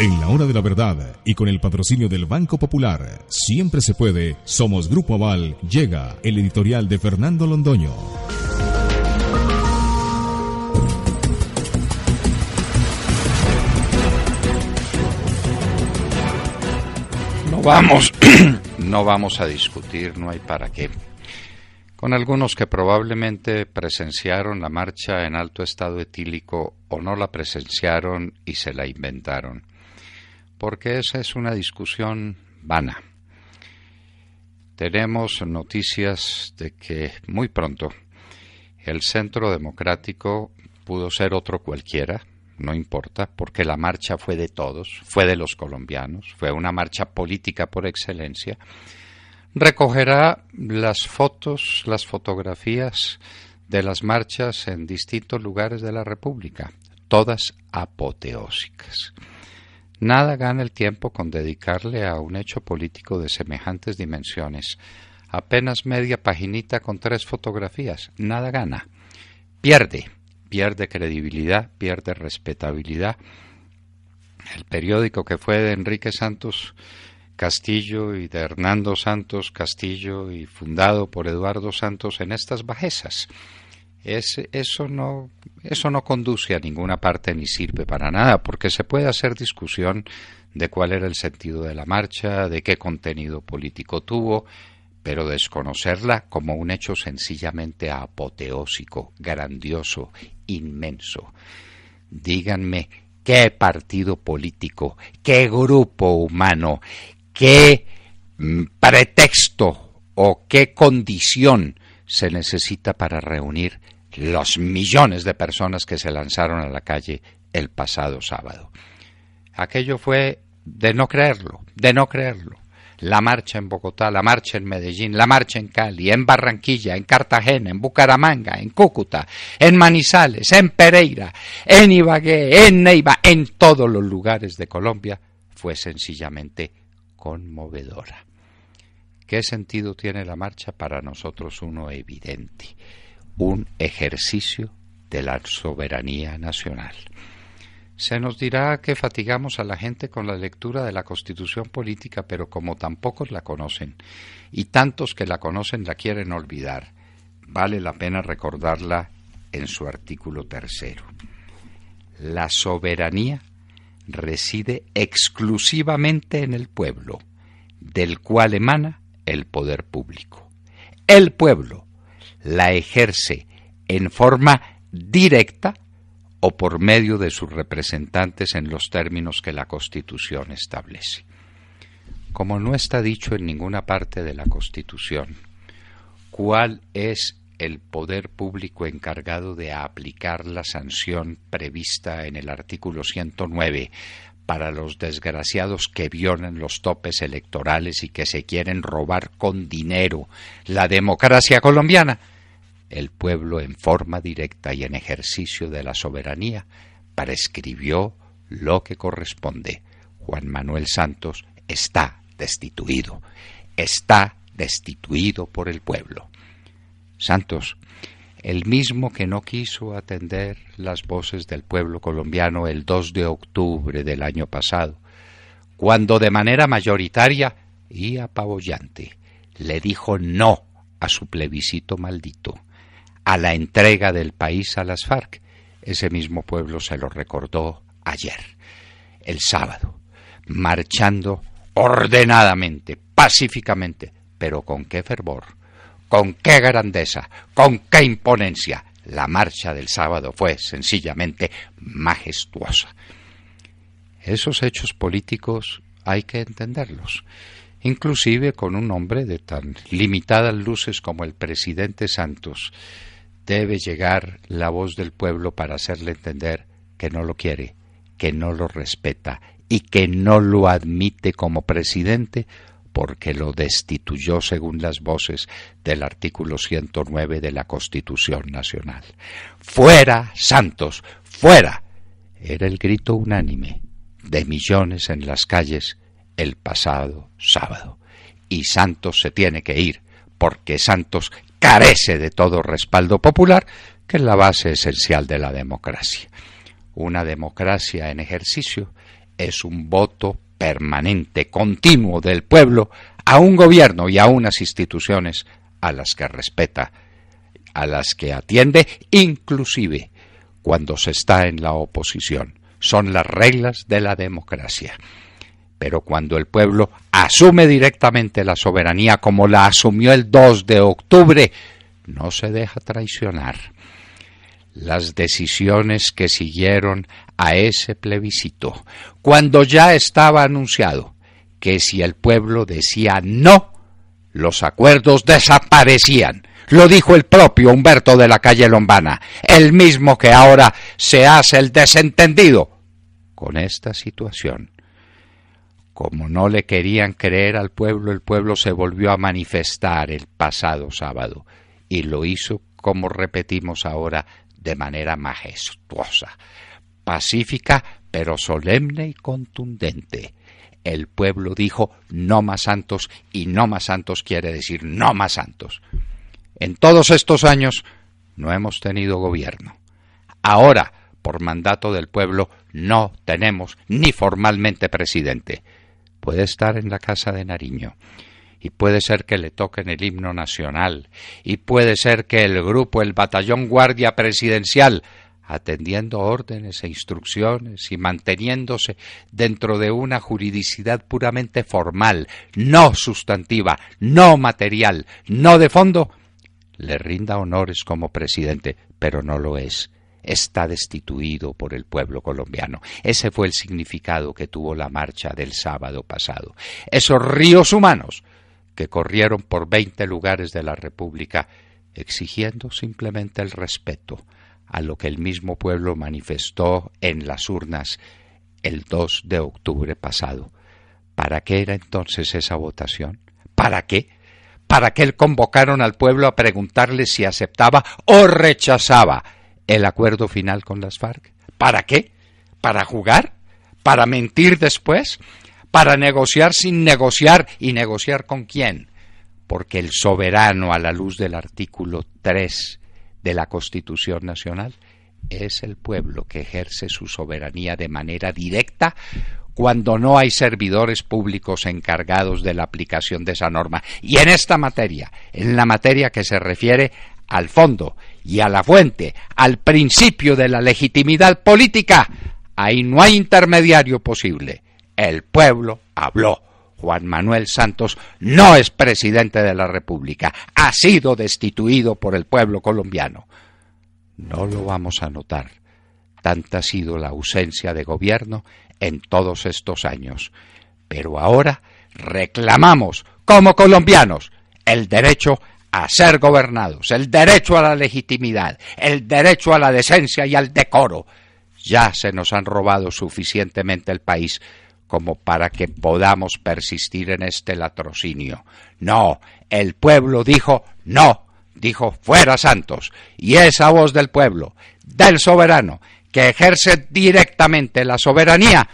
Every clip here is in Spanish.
En la hora de la verdad y con el patrocinio del Banco Popular, siempre se puede, somos Grupo Aval, llega el editorial de Fernando Londoño. No vamos, no vamos a discutir, no hay para qué. Con algunos que probablemente presenciaron la marcha en alto estado etílico o no la presenciaron y se la inventaron porque esa es una discusión vana. Tenemos noticias de que muy pronto el centro democrático pudo ser otro cualquiera, no importa, porque la marcha fue de todos, fue de los colombianos, fue una marcha política por excelencia, recogerá las fotos, las fotografías de las marchas en distintos lugares de la República, todas apoteósicas. Nada gana el tiempo con dedicarle a un hecho político de semejantes dimensiones. Apenas media paginita con tres fotografías. Nada gana. Pierde. Pierde credibilidad, pierde respetabilidad. El periódico que fue de Enrique Santos Castillo y de Hernando Santos Castillo y fundado por Eduardo Santos en estas bajezas eso, no, eso no conduce a ninguna parte ni sirve para nada, porque se puede hacer discusión de cuál era el sentido de la marcha, de qué contenido político tuvo, pero desconocerla como un hecho sencillamente apoteósico, grandioso, inmenso. Díganme qué partido político, qué grupo humano, qué mm, pretexto o qué condición se necesita para reunir los millones de personas que se lanzaron a la calle el pasado sábado. Aquello fue de no creerlo, de no creerlo. La marcha en Bogotá, la marcha en Medellín, la marcha en Cali, en Barranquilla, en Cartagena, en Bucaramanga, en Cúcuta, en Manizales, en Pereira, en Ibagué, en Neiva, en todos los lugares de Colombia, fue sencillamente conmovedora. ¿Qué sentido tiene la marcha? Para nosotros uno evidente un ejercicio de la soberanía nacional. Se nos dirá que fatigamos a la gente con la lectura de la Constitución política, pero como tan pocos la conocen y tantos que la conocen la quieren olvidar, vale la pena recordarla en su artículo tercero. La soberanía reside exclusivamente en el pueblo, del cual emana el poder público. El pueblo, la ejerce en forma directa o por medio de sus representantes en los términos que la Constitución establece. Como no está dicho en ninguna parte de la Constitución cuál es el poder público encargado de aplicar la sanción prevista en el artículo 109 para los desgraciados que violen los topes electorales y que se quieren robar con dinero la democracia colombiana, el pueblo en forma directa y en ejercicio de la soberanía prescribió lo que corresponde. Juan Manuel Santos está destituido, está destituido por el pueblo. Santos el mismo que no quiso atender las voces del pueblo colombiano el 2 de octubre del año pasado, cuando de manera mayoritaria y apabullante le dijo no a su plebiscito maldito, a la entrega del país a las FARC. Ese mismo pueblo se lo recordó ayer, el sábado, marchando ordenadamente, pacíficamente, pero con qué fervor con qué grandeza, con qué imponencia. La marcha del sábado fue sencillamente majestuosa. Esos hechos políticos hay que entenderlos, inclusive con un hombre de tan limitadas luces como el presidente Santos. Debe llegar la voz del pueblo para hacerle entender que no lo quiere, que no lo respeta y que no lo admite como presidente porque lo destituyó según las voces del artículo 109 de la Constitución Nacional. Fuera, Santos, fuera. Era el grito unánime de millones en las calles el pasado sábado. Y Santos se tiene que ir, porque Santos carece de todo respaldo popular, que es la base esencial de la democracia. Una democracia en ejercicio es un voto permanente, continuo del pueblo a un gobierno y a unas instituciones a las que respeta, a las que atiende, inclusive cuando se está en la oposición. Son las reglas de la democracia. Pero cuando el pueblo asume directamente la soberanía como la asumió el 2 de octubre, no se deja traicionar. Las decisiones que siguieron a ese plebiscito, cuando ya estaba anunciado que si el pueblo decía no, los acuerdos desaparecían. Lo dijo el propio Humberto de la calle Lombana, el mismo que ahora se hace el desentendido con esta situación. Como no le querían creer al pueblo, el pueblo se volvió a manifestar el pasado sábado y lo hizo, como repetimos ahora, de manera majestuosa, pacífica, pero solemne y contundente. El pueblo dijo no más santos y no más santos quiere decir no más santos. En todos estos años no hemos tenido gobierno. Ahora, por mandato del pueblo, no tenemos ni formalmente presidente. Puede estar en la casa de Nariño y puede ser que le toquen el himno nacional, y puede ser que el grupo, el batallón guardia presidencial, atendiendo órdenes e instrucciones y manteniéndose dentro de una juridicidad puramente formal, no sustantiva, no material, no de fondo, le rinda honores como presidente, pero no lo es. Está destituido por el pueblo colombiano. Ese fue el significado que tuvo la marcha del sábado pasado. Esos ríos humanos que corrieron por veinte lugares de la República exigiendo simplemente el respeto a lo que el mismo pueblo manifestó en las urnas el 2 de octubre pasado. ¿Para qué era entonces esa votación? ¿Para qué? ¿Para qué convocaron al pueblo a preguntarle si aceptaba o rechazaba el acuerdo final con las FARC? ¿Para qué? ¿Para jugar? ¿Para mentir después? para negociar sin negociar y negociar con quién. Porque el soberano, a la luz del artículo 3 de la Constitución Nacional, es el pueblo que ejerce su soberanía de manera directa cuando no hay servidores públicos encargados de la aplicación de esa norma. Y en esta materia, en la materia que se refiere al fondo y a la fuente, al principio de la legitimidad política, ahí no hay intermediario posible el pueblo habló. Juan Manuel Santos no es presidente de la República, ha sido destituido por el pueblo colombiano. No lo vamos a notar. Tanta ha sido la ausencia de gobierno en todos estos años. Pero ahora reclamamos, como colombianos, el derecho a ser gobernados, el derecho a la legitimidad, el derecho a la decencia y al decoro. Ya se nos han robado suficientemente el país como para que podamos persistir en este latrocinio. No, el pueblo dijo no, dijo fuera santos, y esa voz del pueblo, del soberano, que ejerce directamente la soberanía,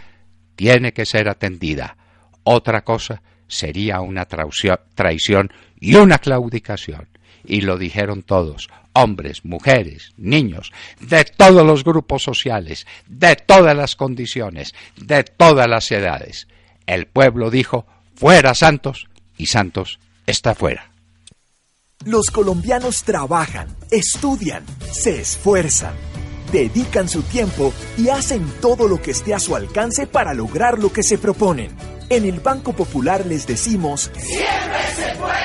tiene que ser atendida. Otra cosa sería una traición y una claudicación. Y lo dijeron todos, hombres, mujeres, niños, de todos los grupos sociales, de todas las condiciones, de todas las edades. El pueblo dijo, fuera Santos, y Santos está fuera. Los colombianos trabajan, estudian, se esfuerzan, dedican su tiempo y hacen todo lo que esté a su alcance para lograr lo que se proponen. En el Banco Popular les decimos, siempre se puede.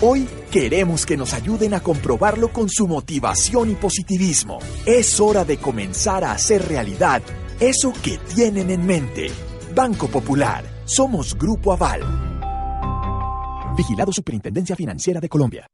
Hoy queremos que nos ayuden a comprobarlo con su motivación y positivismo. Es hora de comenzar a hacer realidad eso que tienen en mente. Banco Popular, somos Grupo Aval. Vigilado Superintendencia Financiera de Colombia.